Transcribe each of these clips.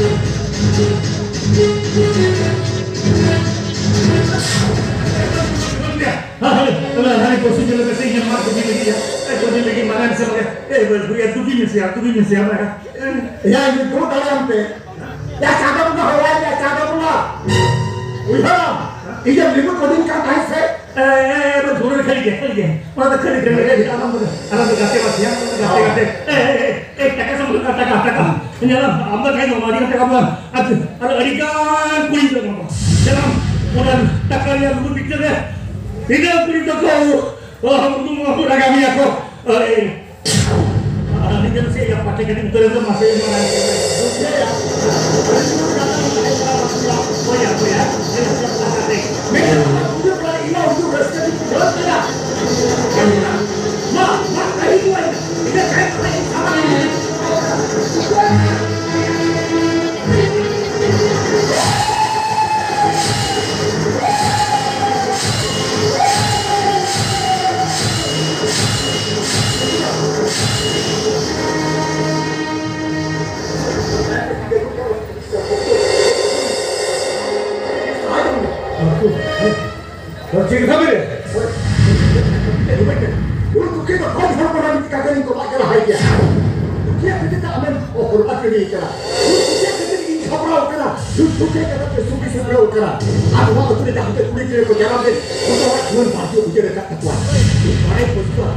कोशिश लगे ये मार कोशिश लगी है ए कोशिश लगी मारा से मगर ए भोजपुरी तू की मिसिया तू की मिसिया मैं यार ये दो डालम पे या चादर मुंगा हो रहा है या चादर मुंगा उठा ये जब लिखो कोडिंग का टाइम से ए ए बस धूल खेल गया खेल गया और खेल खेल गया आराम से आराम से गाते बस यार गाते गाते ए taka taka ini ambil kain orang aku tidak kulit aku yang Bercinta beri. Dulu kita kau berperan di kakek ini kau pakai lah dia. Dia kita aman, oh kurma kiri kita. Dia kita ini sabra ukara, justru dia kita ke suki sabra ukara. Aku mau tu dia dah ke kulit dia kau jalan deh. Kau orang cuma pasti ujar dekat tuan. Baik puspa.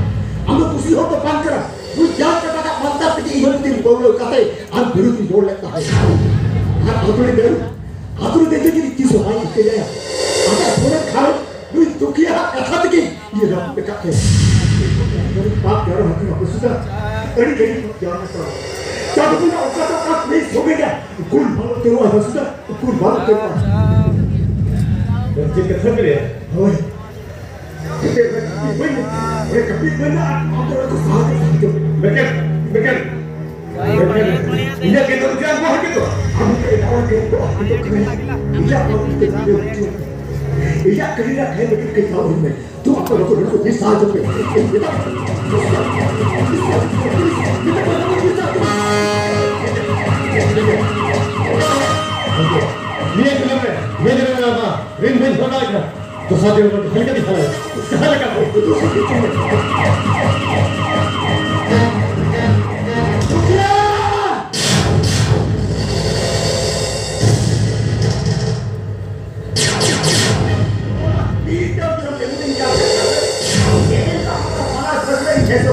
Aku pusi hot tu pan kara. Kau jalan kata kata mantap pergi ikan tim kau lo kata. Aku dulu tu jor lekta hai. Aku tu dia, aku tu dia jadi kisah hai kita ya. sebenarnya aku jangan sudah aku Aku tidak aku tidak बेटा कहीं रख है बेटे कहीं और में तुम अपने रखो रखो ये साल जब बेटा ये फिल्म में ये फिल्म में आता रिंग रिंग होना है तो साथ में हल्का दिखाओ रहा है हल्का